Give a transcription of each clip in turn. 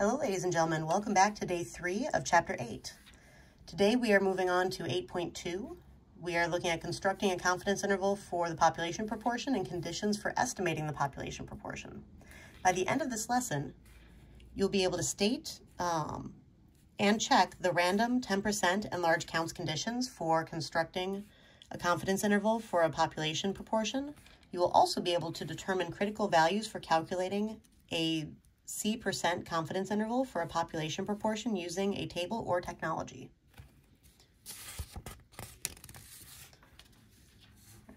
Hello, ladies and gentlemen. Welcome back to day three of chapter eight. Today we are moving on to 8.2. We are looking at constructing a confidence interval for the population proportion and conditions for estimating the population proportion. By the end of this lesson, you'll be able to state um, and check the random 10% and large counts conditions for constructing a confidence interval for a population proportion. You will also be able to determine critical values for calculating a C percent confidence interval for a population proportion using a table or technology.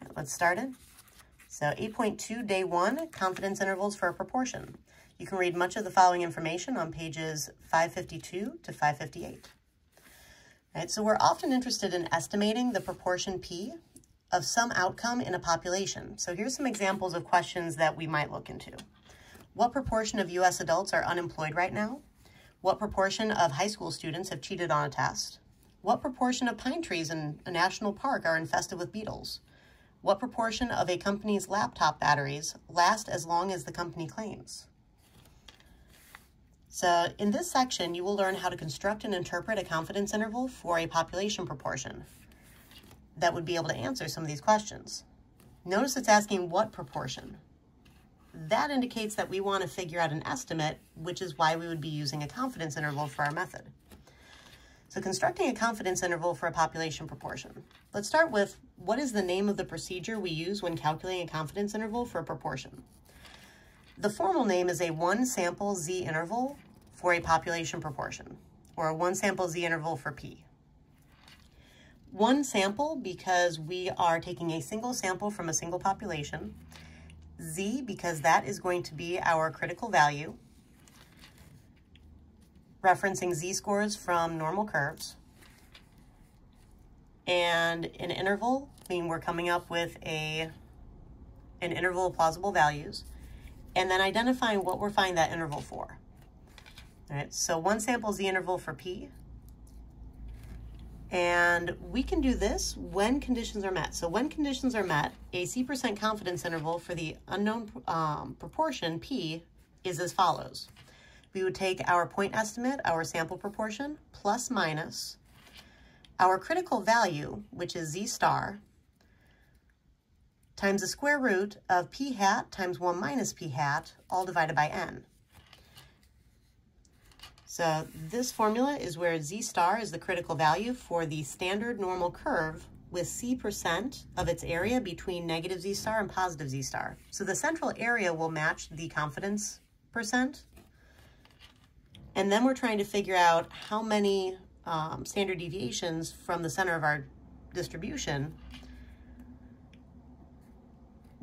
Right, let's start it. So 8.2, day one, confidence intervals for a proportion. You can read much of the following information on pages 552 to 558. Right, so we're often interested in estimating the proportion P of some outcome in a population. So here's some examples of questions that we might look into. What proportion of U.S. adults are unemployed right now? What proportion of high school students have cheated on a test? What proportion of pine trees in a national park are infested with beetles? What proportion of a company's laptop batteries last as long as the company claims? So in this section, you will learn how to construct and interpret a confidence interval for a population proportion that would be able to answer some of these questions. Notice it's asking what proportion. That indicates that we want to figure out an estimate, which is why we would be using a confidence interval for our method. So constructing a confidence interval for a population proportion. Let's start with what is the name of the procedure we use when calculating a confidence interval for a proportion. The formal name is a one sample z interval for a population proportion, or a one sample z interval for p. One sample because we are taking a single sample from a single population, z because that is going to be our critical value, referencing z-scores from normal curves, and an interval, meaning we're coming up with a an interval of plausible values, and then identifying what we're finding that interval for. All right, so one sample is the interval for P. And we can do this when conditions are met. So when conditions are met, a C percent confidence interval for the unknown um, proportion P is as follows. We would take our point estimate, our sample proportion, plus minus our critical value, which is Z star, times the square root of P hat times 1 minus P hat, all divided by N. So this formula is where Z star is the critical value for the standard normal curve with C percent of its area between negative Z star and positive Z star. So the central area will match the confidence percent. And then we're trying to figure out how many um, standard deviations from the center of our distribution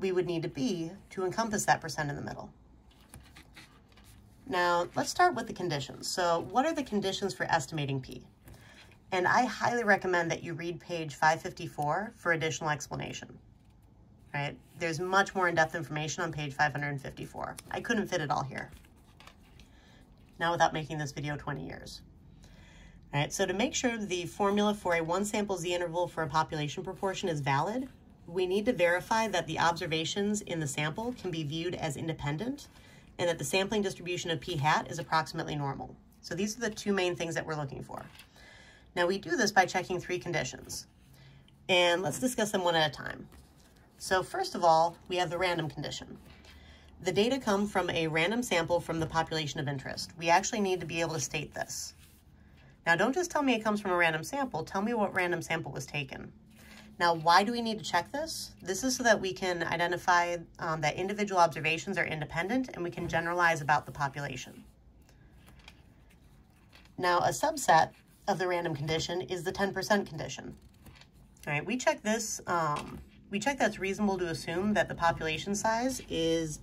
we would need to be to encompass that percent in the middle. Now, let's start with the conditions. So what are the conditions for estimating P? And I highly recommend that you read page 554 for additional explanation. Right? There's much more in-depth information on page 554. I couldn't fit it all here. Now without making this video 20 years. All right, so to make sure the formula for a one sample Z interval for a population proportion is valid, we need to verify that the observations in the sample can be viewed as independent and that the sampling distribution of p hat is approximately normal. So these are the two main things that we're looking for. Now we do this by checking three conditions. And let's discuss them one at a time. So first of all, we have the random condition. The data come from a random sample from the population of interest. We actually need to be able to state this. Now don't just tell me it comes from a random sample, tell me what random sample was taken. Now, why do we need to check this? This is so that we can identify um, that individual observations are independent and we can generalize about the population. Now, a subset of the random condition is the 10% condition. All right, we check this, um, we check that's reasonable to assume that the population size is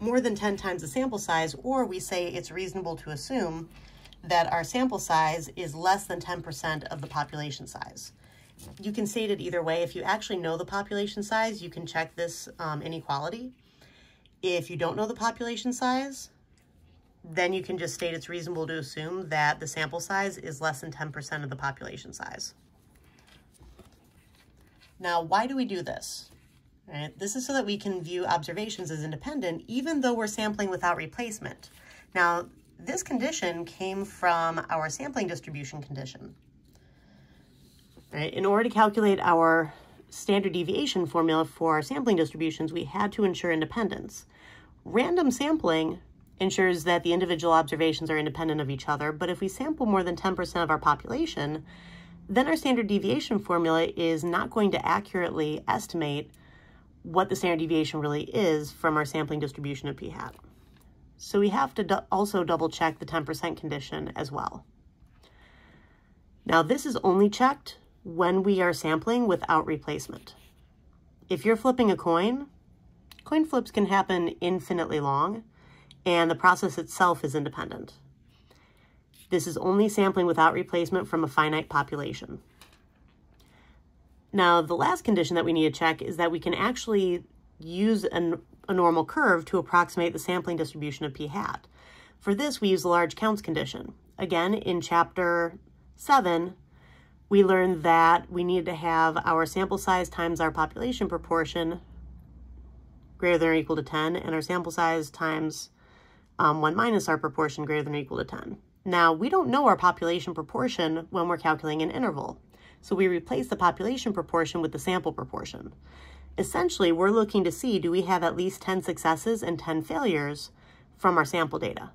more than 10 times the sample size, or we say it's reasonable to assume that our sample size is less than 10% of the population size you can state it either way. If you actually know the population size, you can check this um, inequality. If you don't know the population size, then you can just state it's reasonable to assume that the sample size is less than 10% of the population size. Now, why do we do this? Right? This is so that we can view observations as independent, even though we're sampling without replacement. Now, this condition came from our sampling distribution condition. Right? In order to calculate our standard deviation formula for our sampling distributions, we had to ensure independence. Random sampling ensures that the individual observations are independent of each other, but if we sample more than 10% of our population, then our standard deviation formula is not going to accurately estimate what the standard deviation really is from our sampling distribution of p hat. So we have to do also double check the 10% condition as well. Now this is only checked when we are sampling without replacement. If you're flipping a coin, coin flips can happen infinitely long and the process itself is independent. This is only sampling without replacement from a finite population. Now, the last condition that we need to check is that we can actually use an, a normal curve to approximate the sampling distribution of p hat. For this, we use the large counts condition. Again, in chapter 7, we learned that we need to have our sample size times our population proportion greater than or equal to 10, and our sample size times um, 1 minus our proportion greater than or equal to 10. Now, we don't know our population proportion when we're calculating an interval. So we replace the population proportion with the sample proportion. Essentially, we're looking to see, do we have at least 10 successes and 10 failures from our sample data?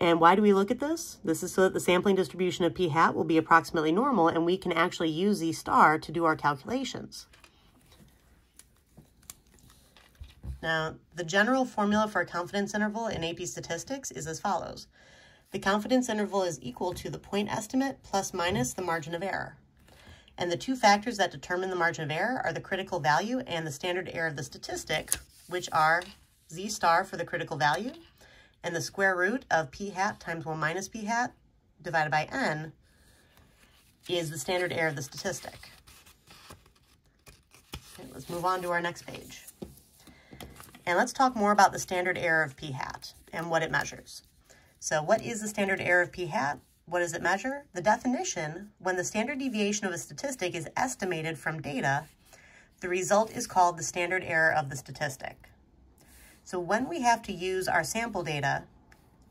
And why do we look at this? This is so that the sampling distribution of p hat will be approximately normal and we can actually use z star to do our calculations. Now, the general formula for a confidence interval in AP statistics is as follows. The confidence interval is equal to the point estimate plus minus the margin of error. And the two factors that determine the margin of error are the critical value and the standard error of the statistic, which are z star for the critical value and the square root of p hat times 1 minus p hat divided by n is the standard error of the statistic. Okay, let's move on to our next page. And let's talk more about the standard error of p hat and what it measures. So what is the standard error of p hat? What does it measure? The definition, when the standard deviation of a statistic is estimated from data, the result is called the standard error of the statistic. So when we have to use our sample data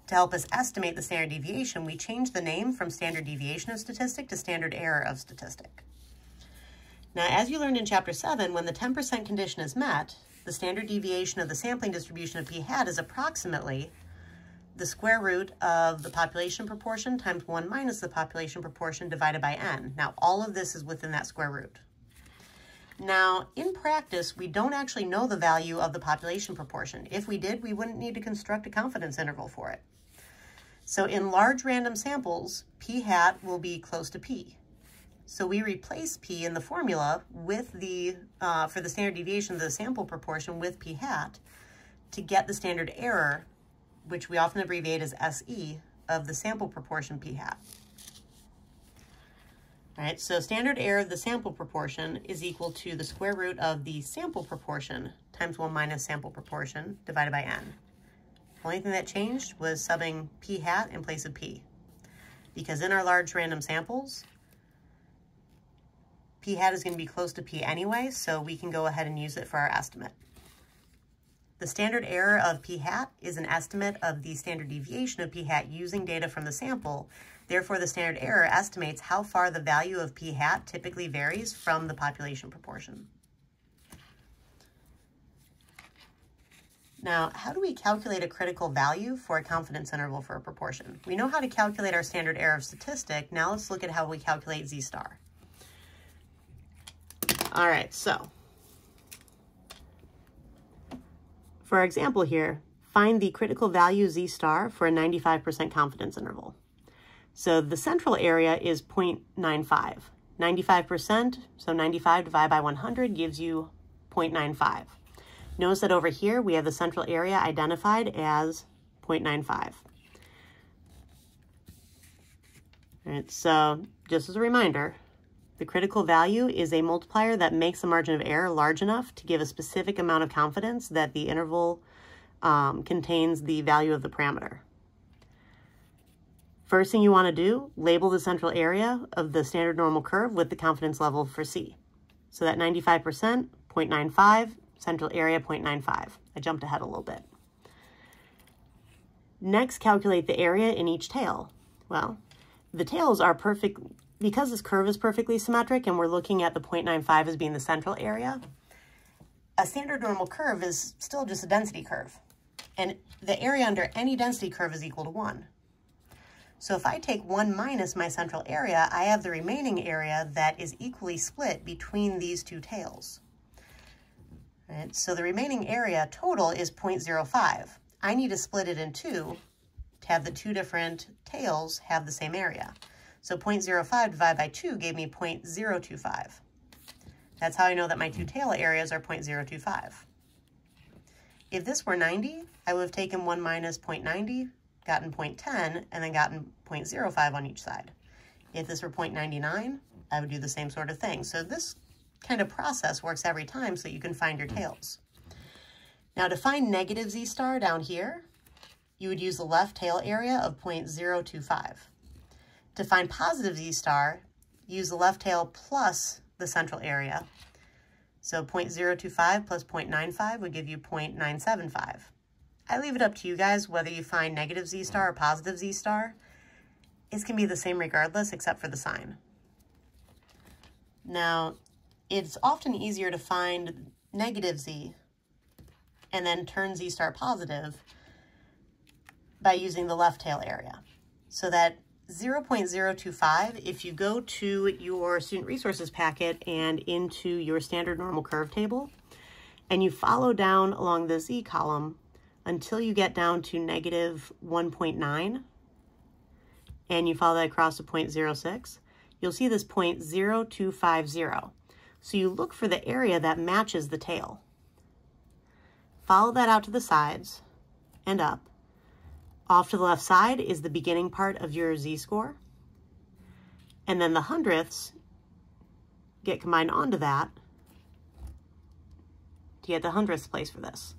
to help us estimate the standard deviation, we change the name from standard deviation of statistic to standard error of statistic. Now, as you learned in chapter seven, when the 10% condition is met, the standard deviation of the sampling distribution of p hat is approximately the square root of the population proportion times 1 minus the population proportion divided by n. Now, all of this is within that square root. Now, in practice, we don't actually know the value of the population proportion. If we did, we wouldn't need to construct a confidence interval for it. So in large random samples, p hat will be close to p. So we replace p in the formula with the, uh, for the standard deviation of the sample proportion with p hat to get the standard error which we often abbreviate as SE, of the sample proportion p hat. All right, so standard error of the sample proportion is equal to the square root of the sample proportion times 1 minus sample proportion divided by n. The only thing that changed was subbing p hat in place of p. Because in our large random samples, p hat is going to be close to p anyway, so we can go ahead and use it for our estimate. The standard error of p hat is an estimate of the standard deviation of p hat using data from the sample. Therefore, the standard error estimates how far the value of p hat typically varies from the population proportion. Now, how do we calculate a critical value for a confidence interval for a proportion? We know how to calculate our standard error of statistic. Now let's look at how we calculate z star. All right, so For our example here, find the critical value z star for a 95% confidence interval. So the central area is 0.95. 95%, so 95 divided by 100 gives you 0.95. Notice that over here we have the central area identified as 0.95. All right, so just as a reminder, the critical value is a multiplier that makes the margin of error large enough to give a specific amount of confidence that the interval um, contains the value of the parameter. First thing you want to do, label the central area of the standard normal curve with the confidence level for C. So that 95%, 0.95, central area 0.95. I jumped ahead a little bit. Next, calculate the area in each tail. Well, the tails are perfect, because this curve is perfectly symmetric and we're looking at the 0.95 as being the central area, a standard normal curve is still just a density curve. And the area under any density curve is equal to 1. So if I take 1 minus my central area, I have the remaining area that is equally split between these two tails. Right? So the remaining area total is 0.05. I need to split it in two to have the two different tails have the same area. So 0.05 divided by 2 gave me 0.025. That's how I know that my two tail areas are 0.025. If this were 90, I would have taken 1 minus 0.90, gotten 0.10, and then gotten 0.05 on each side. If this were 0.99, I would do the same sort of thing. So this kind of process works every time so you can find your hmm. tails. Now to find negative z star down here, you would use the left tail area of 0.025. To find positive z star, use the left tail plus the central area. So 0.025 plus 0.95 would give you 0.975. I leave it up to you guys whether you find negative z star or positive z star. It's going to be the same regardless except for the sign. Now, it's often easier to find negative z and then turn Z star positive by using the left tail area. So that 0.025, if you go to your student resources packet and into your standard normal curve table, and you follow down along the Z column until you get down to negative 1.9, and you follow that across to 0.06, you'll see this 0.0250. So you look for the area that matches the tail. Follow that out to the sides and up. Off to the left side is the beginning part of your z-score. And then the hundredths get combined onto that to get the hundredths place for this.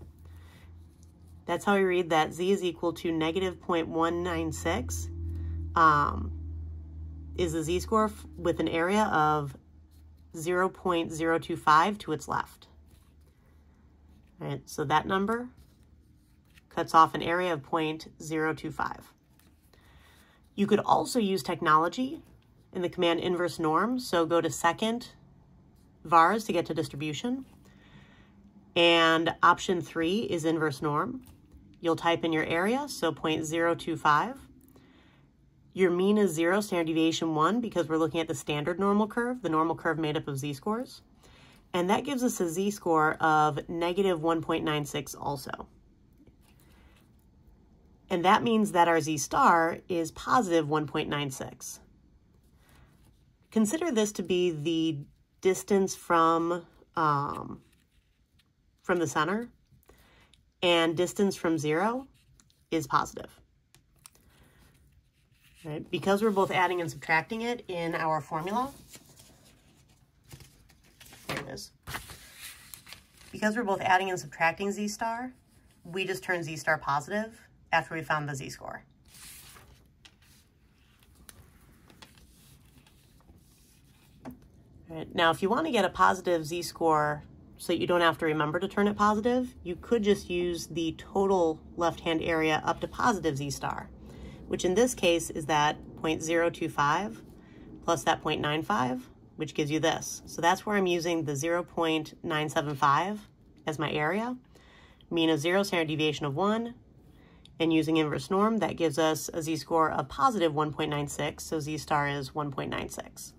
That's how we read that z is equal to negative 0.196 um, is the z-score with an area of 0.025 to its left. Right, so that number cuts off an area of 0.025. You could also use technology in the command inverse norm. So go to second vars to get to distribution. And option three is inverse norm. You'll type in your area, so 0.025. Your mean is zero, standard deviation one, because we're looking at the standard normal curve, the normal curve made up of z-scores. And that gives us a z-score of negative 1.96 also. And that means that our z-star is positive 1.96. Consider this to be the distance from, um, from the center, and distance from zero is positive. Right? Because we're both adding and subtracting it in our formula, is. Because we're both adding and subtracting z star, we just turn z star positive after we found the z-score. Right. Now, if you want to get a positive z-score so you don't have to remember to turn it positive, you could just use the total left-hand area up to positive z-star, which in this case is that 0.025 plus that 0.95 which gives you this. So that's where I'm using the 0.975 as my area, mean of zero, standard deviation of one, and using inverse norm, that gives us a z-score of positive 1.96, so z star is 1.96.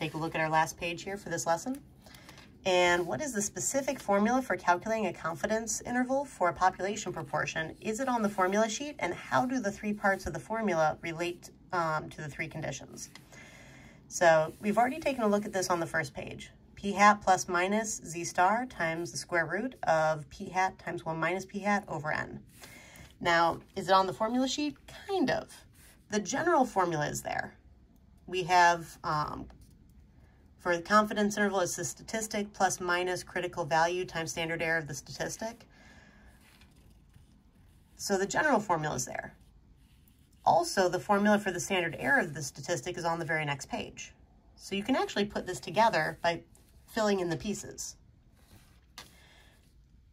take a look at our last page here for this lesson. And what is the specific formula for calculating a confidence interval for a population proportion? Is it on the formula sheet? And how do the three parts of the formula relate um, to the three conditions? So we've already taken a look at this on the first page. p hat plus minus z star times the square root of p hat times 1 minus p hat over n. Now, is it on the formula sheet? Kind of. The general formula is there. We have um, for the confidence interval, it's the statistic plus minus critical value times standard error of the statistic. So the general formula is there. Also, the formula for the standard error of the statistic is on the very next page. So you can actually put this together by filling in the pieces.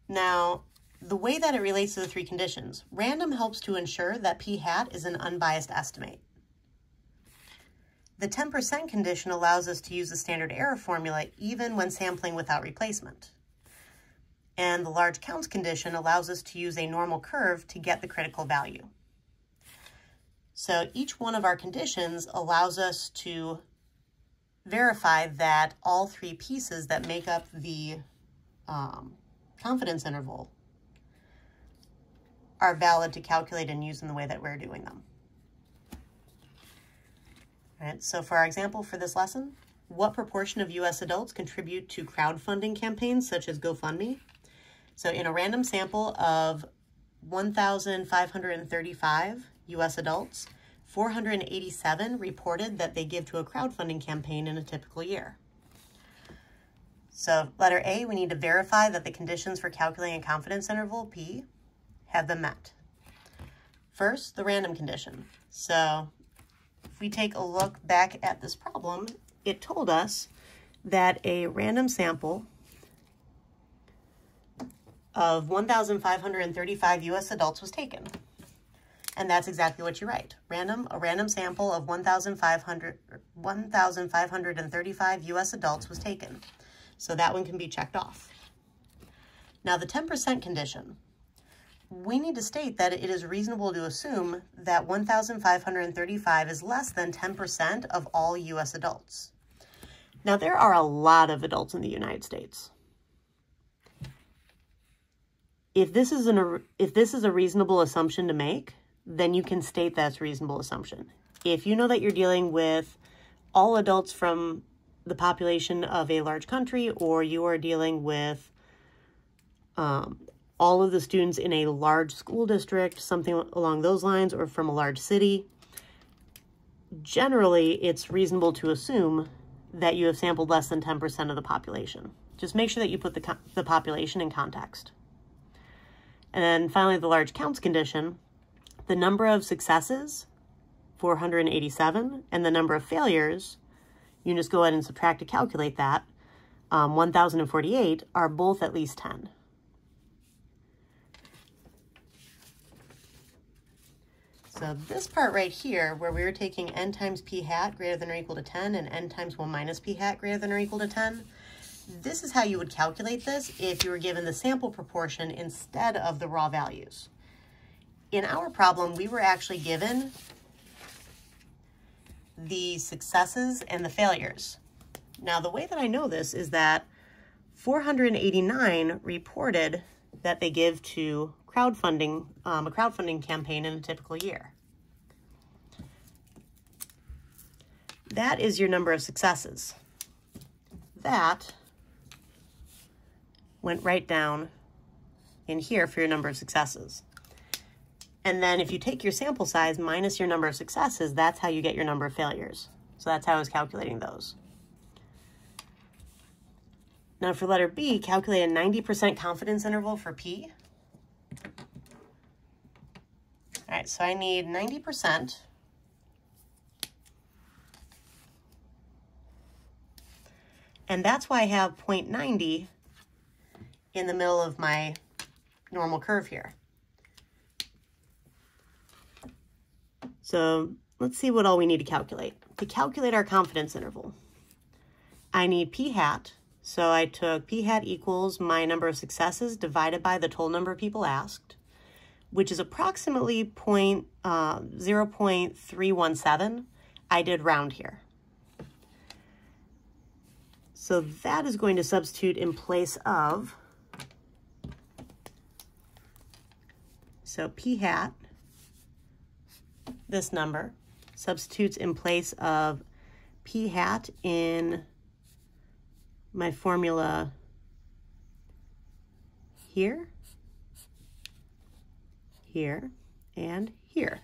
Now, the way that it relates to the three conditions, random helps to ensure that p hat is an unbiased estimate. The 10% condition allows us to use the standard error formula even when sampling without replacement. And the large counts condition allows us to use a normal curve to get the critical value. So each one of our conditions allows us to verify that all three pieces that make up the um, confidence interval are valid to calculate and use in the way that we're doing them. Right, so for our example for this lesson, what proportion of U.S. adults contribute to crowdfunding campaigns such as GoFundMe? So in a random sample of 1,535 U.S. adults, 487 reported that they give to a crowdfunding campaign in a typical year. So letter A, we need to verify that the conditions for calculating a confidence interval, P, have been met. First, the random condition. So if we take a look back at this problem, it told us that a random sample of 1,535 U.S. adults was taken. And that's exactly what you write. Random, a random sample of 1,500, 1,535 U.S. adults was taken. So that one can be checked off. Now the 10% condition we need to state that it is reasonable to assume that 1,535 is less than 10% of all U.S. adults. Now, there are a lot of adults in the United States. If this is an if this is a reasonable assumption to make, then you can state that's reasonable assumption. If you know that you're dealing with all adults from the population of a large country, or you are dealing with um, all of the students in a large school district, something along those lines, or from a large city, generally it's reasonable to assume that you have sampled less than 10% of the population. Just make sure that you put the, the population in context. And then finally, the large counts condition, the number of successes, 487, and the number of failures, you just go ahead and subtract to calculate that, um, 1,048, are both at least 10. So this part right here, where we were taking n times p hat greater than or equal to 10 and n times 1 minus p hat greater than or equal to 10, this is how you would calculate this if you were given the sample proportion instead of the raw values. In our problem, we were actually given the successes and the failures. Now, the way that I know this is that 489 reported that they give to crowdfunding, um, a crowdfunding campaign in a typical year. That is your number of successes. That went right down in here for your number of successes. And then if you take your sample size minus your number of successes, that's how you get your number of failures. So that's how I was calculating those. Now for letter B, calculate a 90% confidence interval for P. All right, so I need 90%. And that's why I have 0.90 in the middle of my normal curve here. So let's see what all we need to calculate. To calculate our confidence interval, I need p hat. So I took p hat equals my number of successes divided by the total number of people asked which is approximately point, uh, 0.317. I did round here. So that is going to substitute in place of, so p hat, this number, substitutes in place of p hat in my formula here here, and here.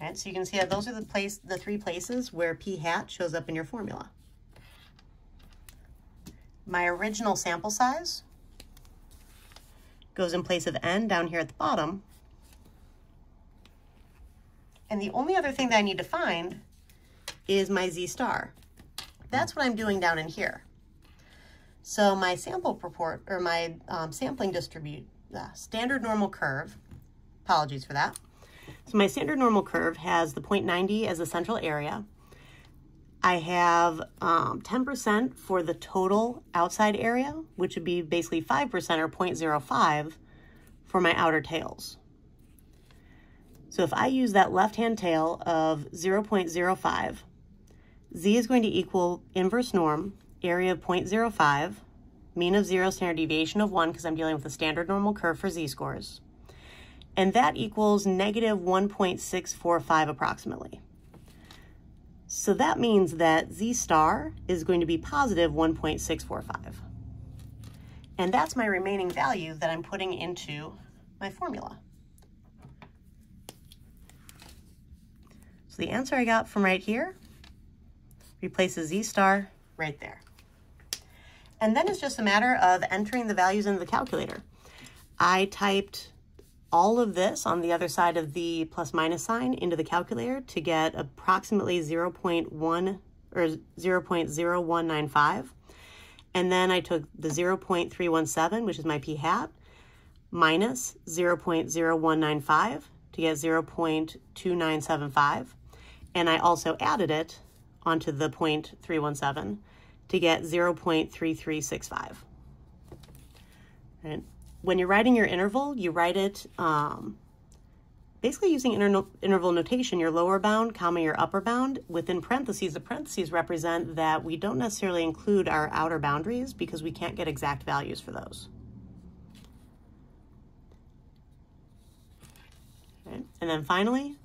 And so you can see that those are the place, the three places where p hat shows up in your formula. My original sample size goes in place of n down here at the bottom. And the only other thing that I need to find is my z star. That's what I'm doing down in here. So my sample purport, or my um, sampling distribute, uh, standard normal curve, apologies for that. So my standard normal curve has the 0.90 as the central area. I have 10% um, for the total outside area, which would be basically 5% or 0.05 for my outer tails. So if I use that left-hand tail of 0.05, z is going to equal inverse norm area of 0.05, mean of zero, standard deviation of one, because I'm dealing with a standard normal curve for z-scores. And that equals negative 1.645 approximately. So that means that z star is going to be positive 1.645. And that's my remaining value that I'm putting into my formula. So the answer I got from right here replaces z star right there. And then it's just a matter of entering the values into the calculator. I typed all of this on the other side of the plus minus sign into the calculator to get approximately 0 0.1 or 0 0.0195. And then I took the 0 0.317, which is my p hat, minus 0 0.0195 to get 0 0.2975. And I also added it onto the 0.317 to get 0.3365. And when you're writing your interval, you write it um, basically using inter interval notation, your lower bound, comma, your upper bound. Within parentheses, the parentheses represent that we don't necessarily include our outer boundaries because we can't get exact values for those. And then finally,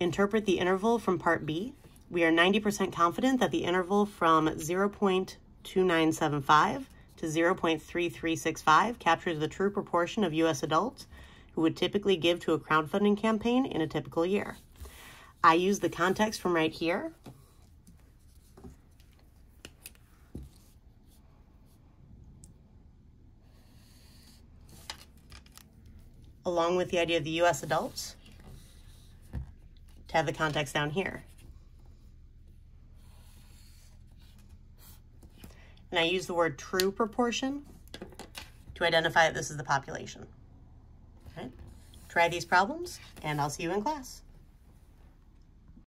interpret the interval from part B. We are 90% confident that the interval from 0.2975 to 0.3365 captures the true proportion of U.S. adults who would typically give to a crowdfunding campaign in a typical year. I use the context from right here. along with the idea of the U.S. adults to have the context down here. And I use the word true proportion to identify that this is the population. Okay. Try these problems, and I'll see you in class.